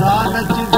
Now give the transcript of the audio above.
रा